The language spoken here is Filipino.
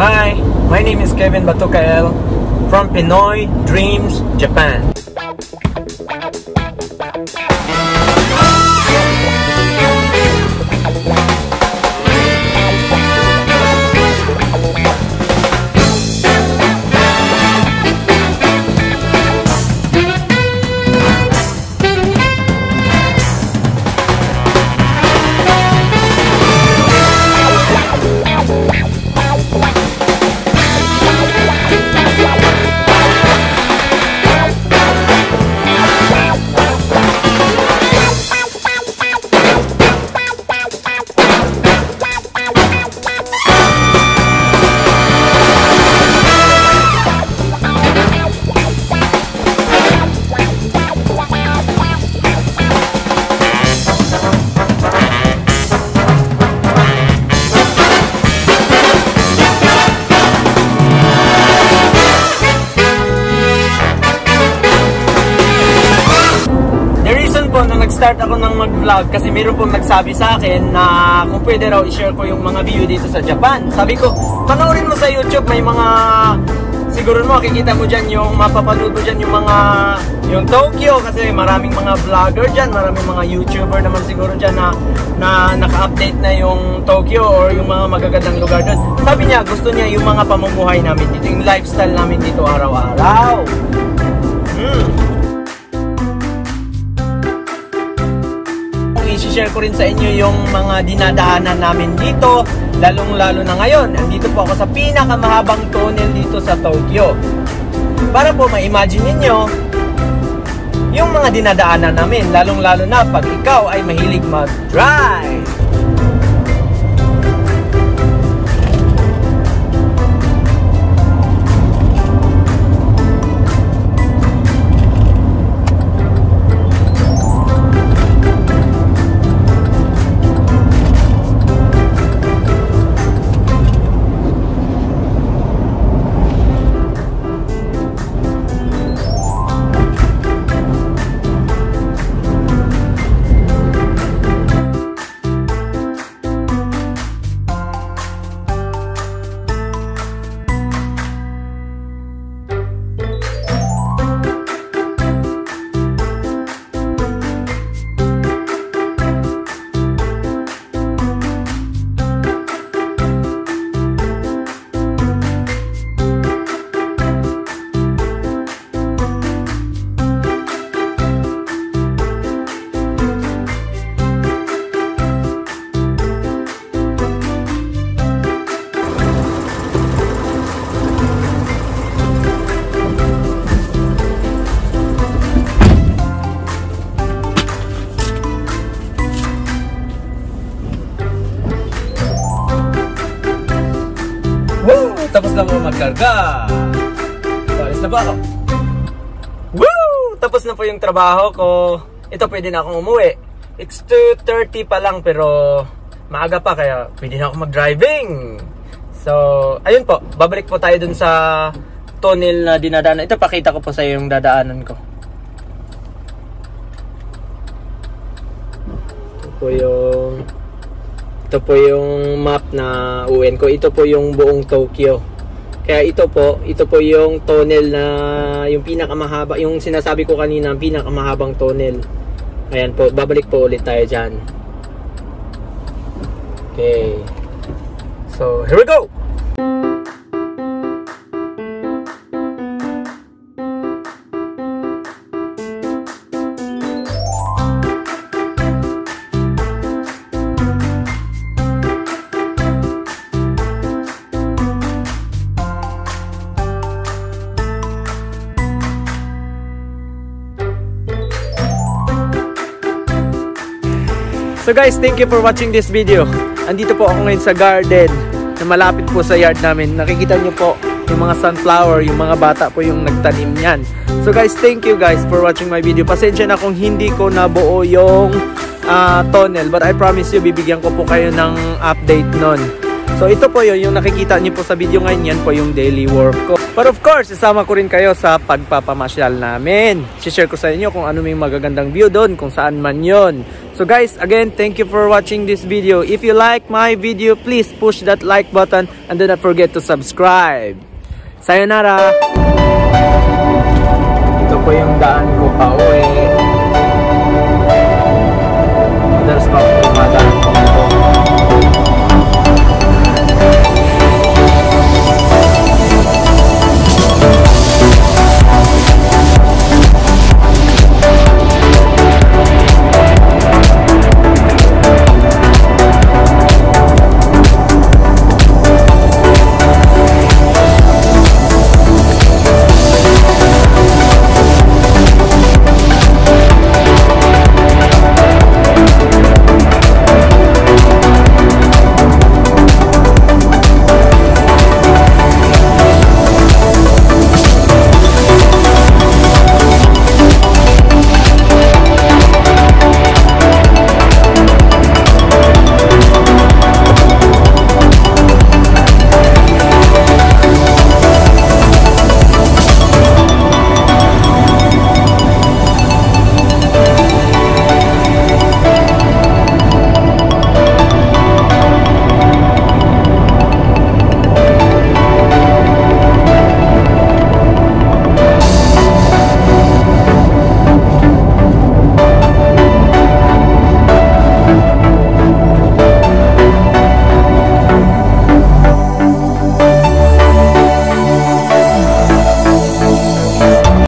Hi, my name is Kevin Batukael from Pinoy Dreams, Japan. Nag-start ako ng mag-vlog kasi meron pong nagsabi sa akin na kung pwede raw i-share ko yung mga view dito sa Japan. Sabi ko, panoorin mo sa YouTube, may mga siguro mo makikita mo dyan yung mapapanood mo dyan yung mga yung Tokyo kasi maraming mga vlogger dyan, maraming mga YouTuber naman siguro dyan na, na naka-update na yung Tokyo or yung mga magagandang lugar doon. Sabi niya, gusto niya yung mga pamumuhay namin dito, yung lifestyle namin dito araw-araw. I-share ko rin sa inyo yung mga dinadaanan namin dito, lalong-lalo na ngayon. Andito po ako sa pinakamahabang tunnel dito sa Tokyo. Para po ma-imagine ninyo yung mga dinadaanan namin, lalong-lalo na pag ikaw ay mahilig mag-drive. Tapos na po magkarga. So, alis na po ako. Woo! Tapos na po yung trabaho ko. Ito pwede na akong umuwi. It's 2.30 pa lang pero maaga pa kaya pwede na ako mag-driving. So, ayun po. Babalik po tayo dun sa tunnel na dinadaanan. Ito pakita ko po sa yung dadaanan ko. Ito po yung ito po yung map na uwian ko. Ito po yung buong Tokyo. Kaya ito po, ito po yung tunnel na yung pinakamahaba, yung sinasabi ko kanina, ang pinakamahabang tunnel. Ayan po, babalik po ulit tayo dyan. Okay. So, here we go! So guys, thank you for watching this video. Andito po ako ngayon sa garden na malapit po sa yard namin. Nakikita nyo po yung mga sunflower, yung mga bata po yung nagtanim niyan. So guys, thank you guys for watching my video. Pasensya na kung hindi ko nabuo yung uh, tunnel. But I promise you, bibigyan ko po kayo ng update nun. So ito po yun, yung nakikita niyo po sa video ngayon, yan po yung daily work ko. But of course, isama ko rin kayo sa pagpapamasyal namin. share ko sa inyo kung ano may magagandang view doon, kung saan man yon. So guys, again, thank you for watching this video. If you like my video, please push that like button and do not forget to subscribe. Sayonara! Ito po yung daan ko pa uwi.